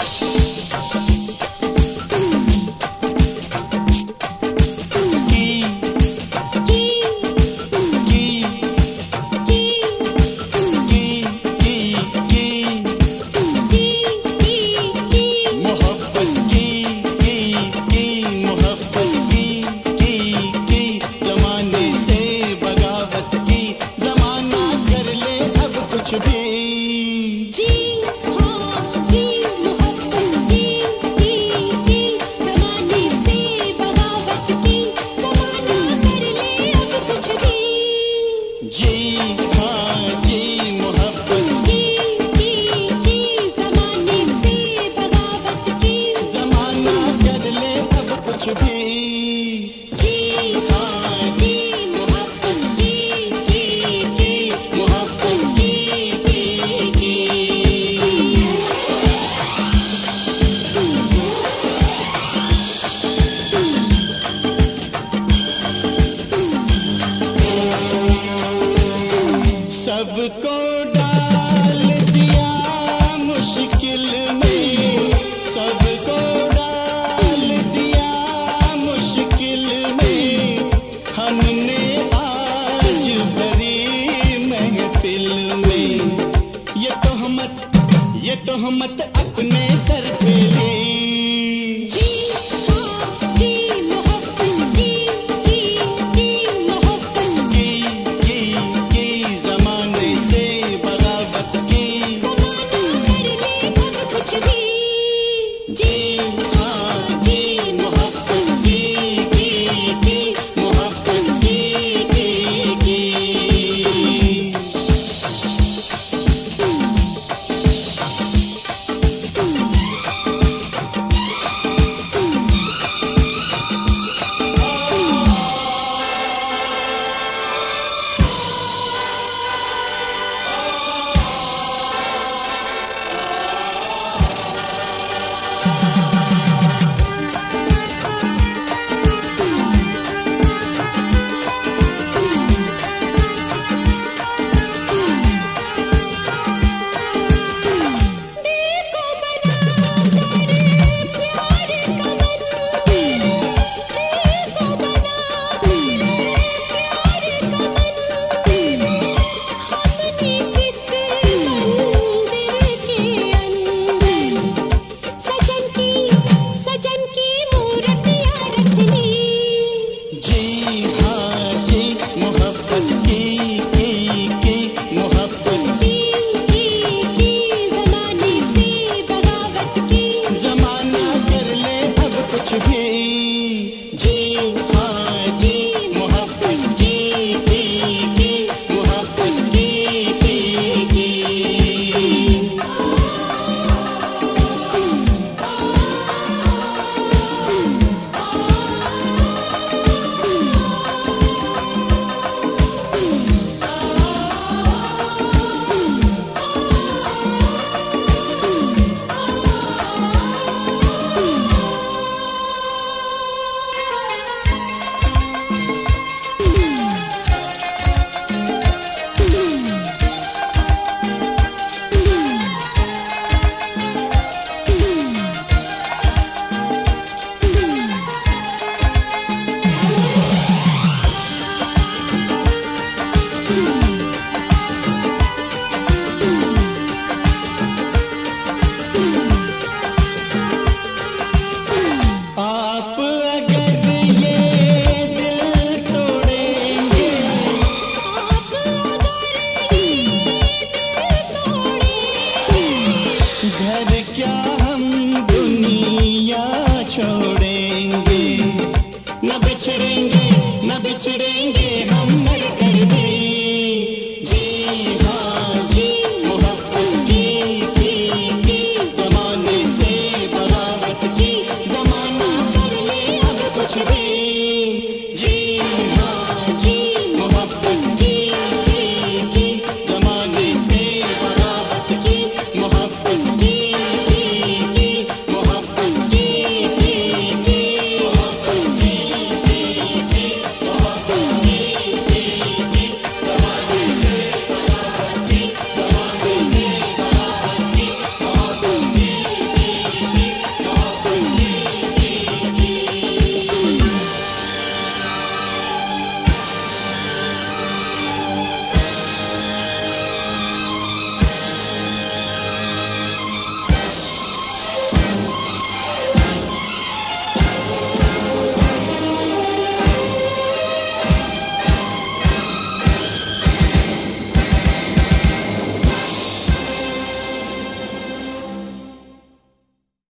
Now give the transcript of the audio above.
Música घर क्या